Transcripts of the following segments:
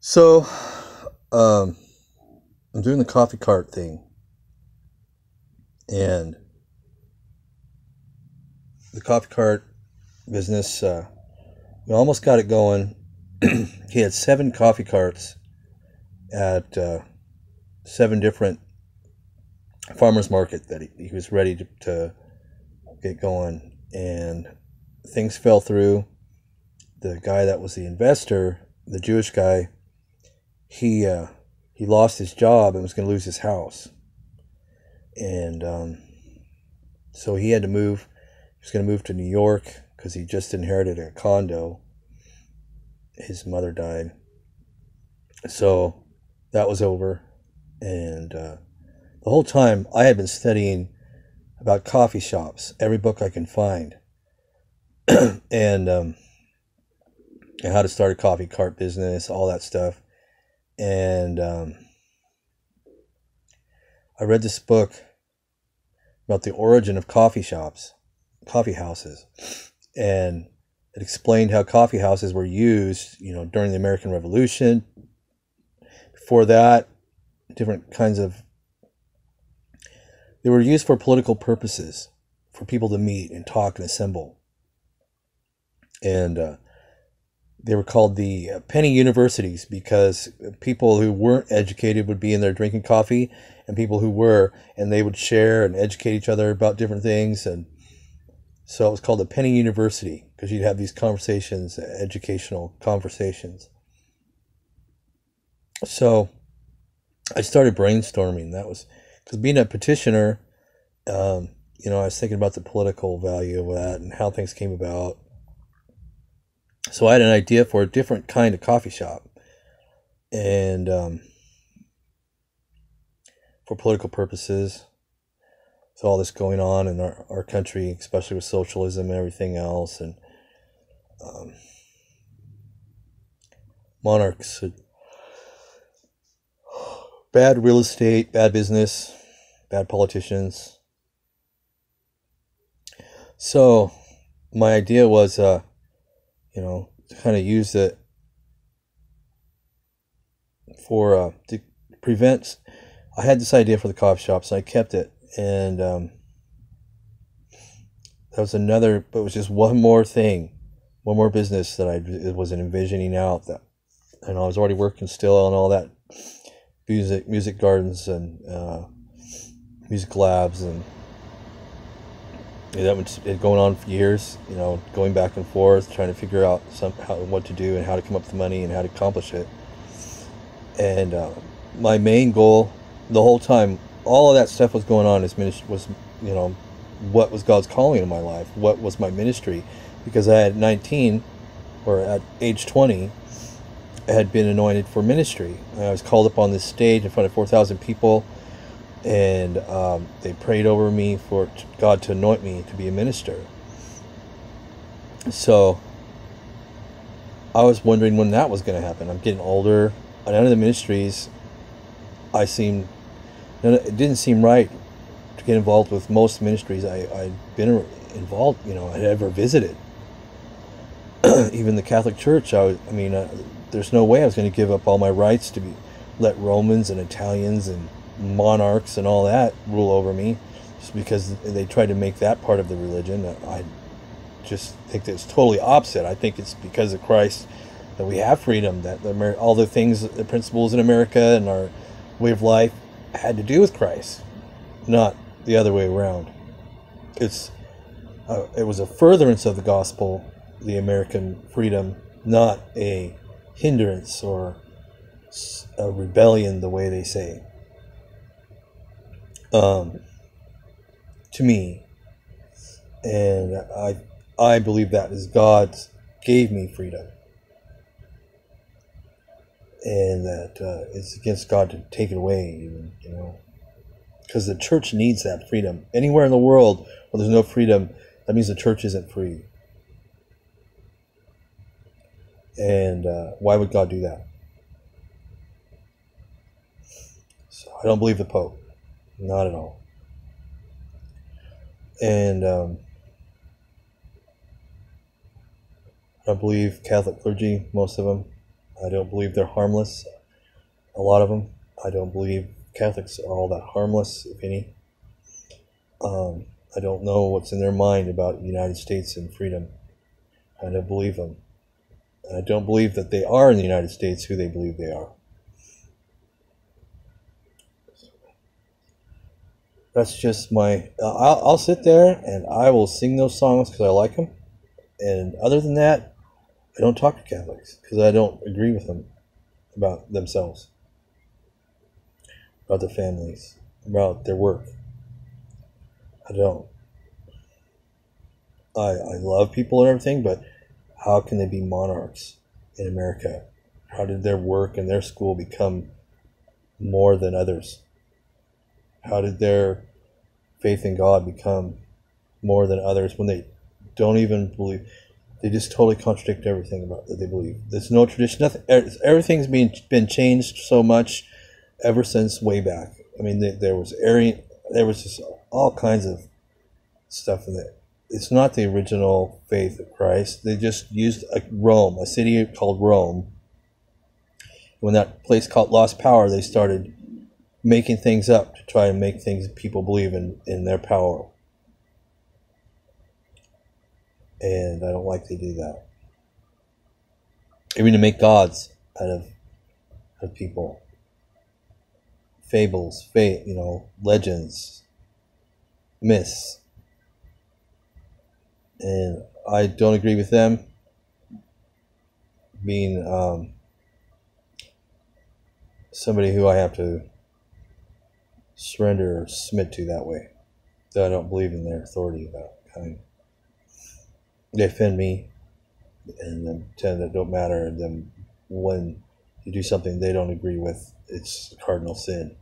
So, um, I'm doing the coffee cart thing, and the coffee cart business, uh, we almost got it going. he had seven coffee carts at uh, seven different farmers market that he, he was ready to, to get going, and things fell through. The guy that was the investor, the Jewish guy, he uh, he lost his job and was going to lose his house, and um, so he had to move. He was going to move to New York because he just inherited a condo. His mother died, so that was over, and uh, the whole time I had been studying about coffee shops, every book I can find, and um, and how to start a coffee cart business, all that stuff and um, I read this book about the origin of coffee shops, coffee houses, and it explained how coffee houses were used, you know, during the American Revolution. Before that, different kinds of they were used for political purposes, for people to meet and talk and assemble. And uh, they were called the uh, penny universities because people who weren't educated would be in there drinking coffee and people who were and they would share and educate each other about different things. And so it was called a penny university because you'd have these conversations educational conversations. So i started brainstorming. That was because being a petitioner um, you know i was thinking about the political value of that and how things came about so I had an idea for a different kind of coffee shop, and um, for political purposes. With all this going on in our, our country, especially with socialism and everything else, and um, monarchs, bad real estate, bad business, bad politicians. So, my idea was uh, you know, to kind of use it for uh, to prevent. I had this idea for the coffee shops, and I kept it, and um, that was another. But it was just one more thing, one more business that I was envisioning out. That, and I was already working still on all that music, music gardens, and uh, music labs, and that was going on for years, you know, going back and forth, trying to figure out some how, what to do and how to come up with the money and how to accomplish it. And uh, my main goal, the whole time, all of that stuff was going on. Is ministry was, you know, what was God's calling in my life? What was my ministry? Because I had 19, or at age 20, I had been anointed for ministry. I was called up on this stage in front of 4,000 people and um, they prayed over me for God to anoint me to be a minister. So I was wondering when that was going to happen. I'm getting older. None of the ministries, I seem, it didn't seem right to get involved with most ministries I, I'd been involved, you know, I'd ever visited. Even the Catholic Church, I, I mean, uh, there's no way I was going to give up all my rights to be, let Romans and Italians and monarchs and all that rule over me just because they try to make that part of the religion. I just think that it's totally opposite. I think it's because of Christ that we have freedom, that the, all the things, the principles in America and our way of life had to do with Christ, not the other way around. It's uh, it was a furtherance of the gospel, the American freedom, not a hindrance or a rebellion, the way they say um, to me, and I I believe that is God gave me freedom, and that uh, it's against God to take it away, even you know, because the church needs that freedom. Anywhere in the world where there's no freedom, that means the church isn't free. And uh, why would God do that? So I don't believe the Pope. Not at all. And um, I believe Catholic clergy, most of them. I don't believe they're harmless. A lot of them. I don't believe Catholics are all that harmless, if any. Um, I don't know what's in their mind about the United States and freedom. I don't believe them. I don't believe that they are in the United States who they believe they are. That's just my. Uh, I'll, I'll sit there and I will sing those songs because I like them. And other than that, I don't talk to Catholics because I don't agree with them about themselves, about their families, about their work. I don't. I, I love people and everything, but how can they be monarchs in America? How did their work and their school become more than others? How did their faith in God become more than others when they don't even believe? They just totally contradict everything about that they believe. There's no tradition. Nothing. Er, everything's been been changed so much ever since way back. I mean, there was Arian. There was just all kinds of stuff in it. It's not the original faith of Christ. They just used a Rome, a city called Rome. When that place called lost power, they started making things up to try and make things people believe in, in their power. And I don't like to do that. Even to make gods out of, of people. Fables, fate, you know, legends, myths. And I don't agree with them being um, somebody who I have to surrender or submit to that way. That I don't believe in their authority of that kind. They offend me and then tend that don't matter. And then when you do something they don't agree with, it's a cardinal sin.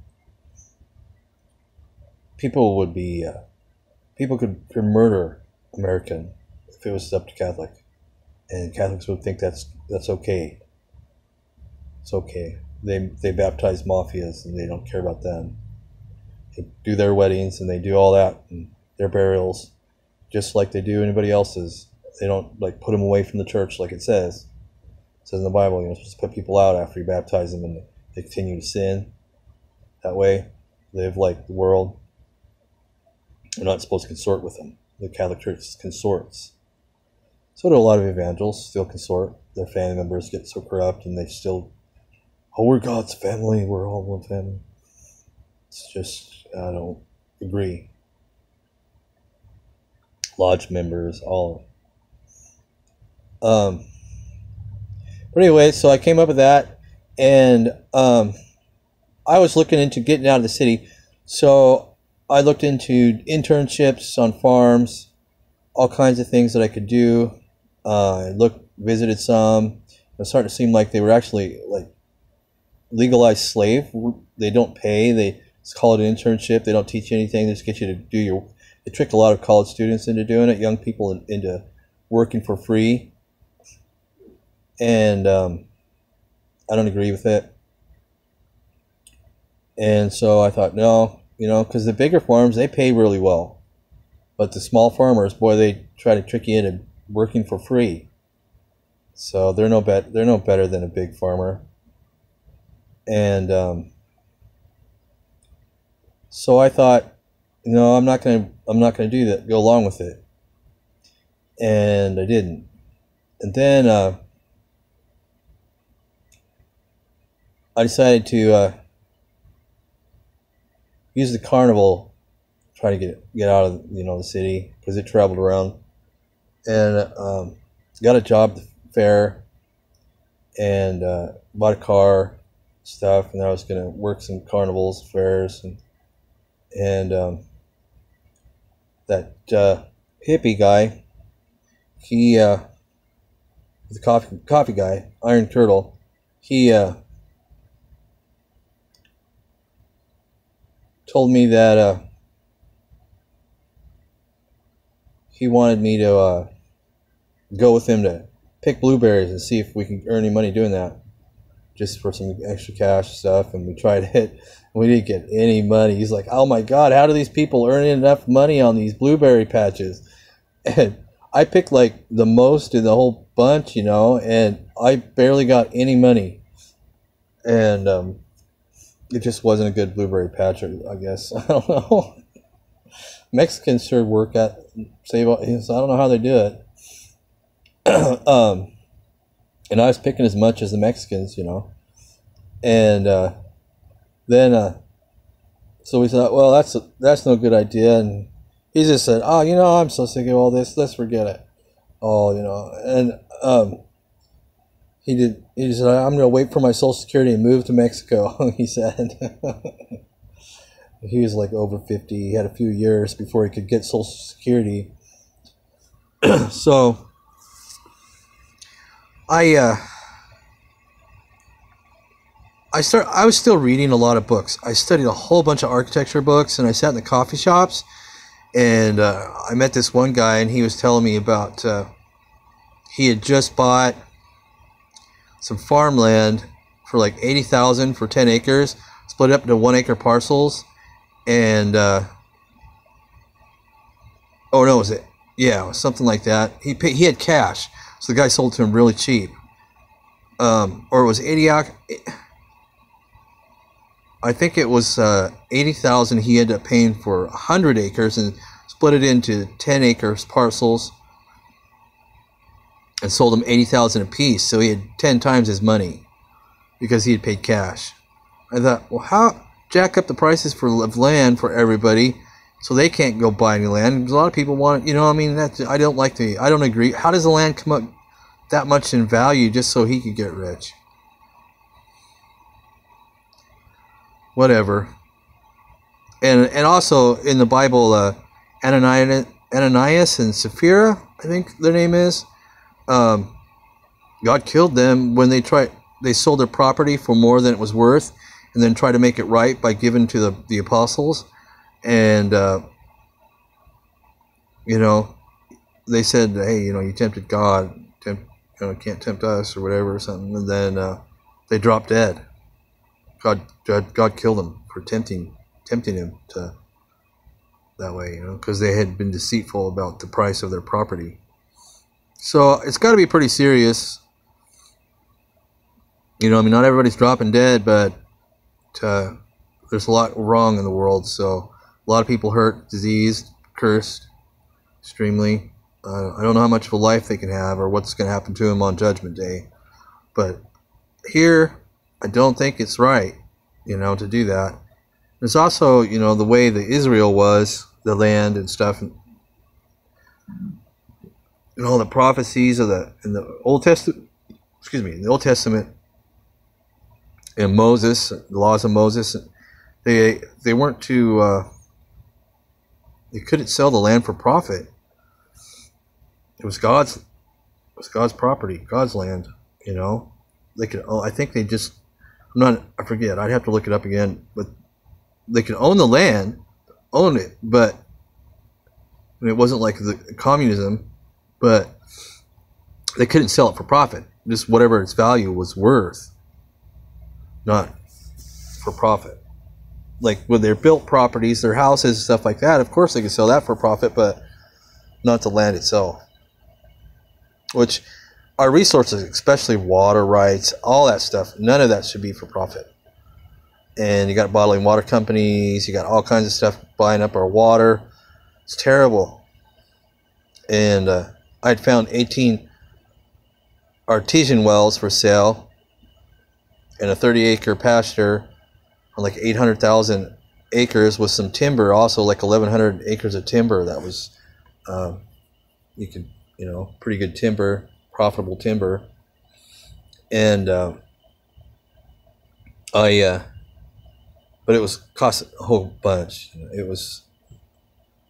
People would be, uh, people could, could murder American if it was up to Catholic, and Catholics would think that's that's okay. It's okay. They they baptize mafias and they don't care about them do their weddings and they do all that and their burials just like they do anybody else's. They don't like put them away from the church like it says. It says in the Bible, you're supposed to put people out after you baptize them and they continue to sin. That way, live like the world. You're not supposed to consort with them. The Catholic Church consorts. So do a lot of evangelists still consort. Their family members get so corrupt and they still, oh, we're God's family. We're all one family. It's just I don't agree. Lodge members, all. Um, but anyway, so I came up with that, and um, I was looking into getting out of the city. So I looked into internships on farms, all kinds of things that I could do. Uh, I looked, visited some. It was starting to seem like they were actually like legalized slave. They don't pay. They it's called an internship. They don't teach you anything. They just get you to do your. They trick a lot of college students into doing it, young people into working for free. And um, I don't agree with it. And so I thought, no, you know, because the bigger farms they pay really well, but the small farmers, boy, they try to trick you into working for free. So they're no bet they're no better than a big farmer. And um, so I thought, no, I'm not gonna I'm not gonna do that. Go along with it, and I didn't. And then uh, I decided to uh, use the carnival, try to get get out of you know the city because it traveled around, and um, got a job at the fair, and uh, bought a car, stuff, and I was gonna work some carnivals, fairs, and and um, that uh, hippie guy, he uh, the coffee coffee guy, Iron Turtle, he uh, told me that uh, he wanted me to uh, go with him to pick blueberries and see if we can earn any money doing that just for some extra cash stuff and we tried it we didn't get any money he's like oh my god how do these people earn enough money on these blueberry patches and i picked like the most in the whole bunch, you know, and I barely got any money, and um, it just wasn't a good blueberry patch, I guess. I don't know. Mexicans sure work at save. I don't know how they do it. um, and I was picking as much as the Mexicans, you know, and uh, then uh, so we thought, well, that's a, that's no good idea, and he just said, oh, you know, I'm so sick of all this. Let's forget it. Oh, you know, and um, he did. He said, "I'm to wait for my Social Security and move to Mexico." he said. he was like over fifty. He had a few years before he could get Social Security. so, I uh, I start. I was still reading a lot of books. I studied a whole bunch of architecture books, and I sat in the coffee shops, and uh, I met this one guy, and he was telling me about. Uh, he had just bought some farmland for like 80,000 for 10 acres, split it up into one acre parcels. And, uh, oh no, was it? Yeah, something like that. He paid, he had cash. So the guy sold to him really cheap. Um, or it was 80, I think it was, uh, 80,000 he ended up paying for 100 acres and split it into 10 acres parcels and sold them 80,000 a piece. So he had 10 times his money because he had paid cash. I thought, well, how jack up the prices for land for everybody so they can't go buy any land? a lot of people want, you know, I mean, that I don't like to, I don't agree. How does the land come up that much in value just so he could get rich? Whatever. And and also in the Bible, uh, Ananias, Ananias and Sapphira, I think their name is um, God killed them when they tried they sold their property for more than it was worth, and then tried to make it right by giving to the the apostles, and uh, you know they said, hey, you know, you tempted God, tempt, you know, can't tempt us or whatever or something, and then uh, they dropped dead. God, God, God killed them for tempting tempting him to that way, you know, because they had been deceitful about the price of their property. So it's got to be pretty serious. You know, I mean, not everybody's dropping dead, but uh, there's a lot wrong in the world. So a lot of people hurt, diseased, cursed, extremely. Uh, I don't know how much of a life they can have or what's going to happen to them on Judgment Day. But here, I don't think it's right, you know, to do that. There's also, you know, the way that Israel was, the land and stuff and all the prophecies of the in the Old Testament, excuse me, in the Old Testament, and Moses, the laws of Moses, they they weren't too. Uh, they couldn't sell the land for profit. It was God's. It was God's property, God's land. You know, they could. Oh, I think they just. I'm not. I forget. I'd have to look it up again. But they could own the land, own it, but it wasn't like the communism but they couldn't sell it for profit. Just whatever its value was worth, not for profit. Like when they're built properties, their houses, stuff like that, of course they could sell that for profit, but not the land itself. Which our resources, especially water rights, all that stuff, none of that should be for profit. And you got bottling water companies, you got all kinds of stuff buying up our water. It's terrible. And uh, I'd found 18 artesian wells for sale and a 30 acre pasture on like 800,000 acres with some timber, also like 1,100 acres of timber that was, um, you could, you know, pretty good timber, profitable timber. And uh, I, uh, but it was cost a whole bunch. It was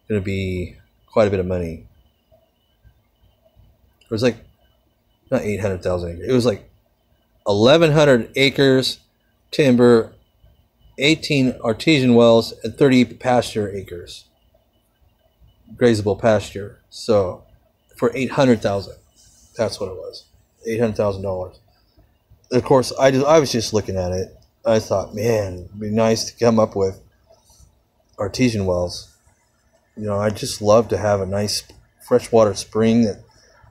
going to be quite a bit of money. It was like not eight hundred thousand acres. It was like eleven hundred acres, timber, eighteen artesian wells, and thirty pasture acres, grazable pasture. So for eight hundred thousand, that's what it was. Eight hundred thousand dollars. Of course, I just I was just looking at it. I thought, man, it'd be nice to come up with artesian wells. You know, I just love to have a nice freshwater spring that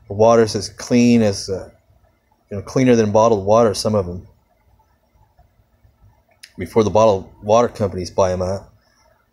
The water's as clean as, uh, you know, cleaner than bottled water. Some of them. Before the bottled water companies buy them out.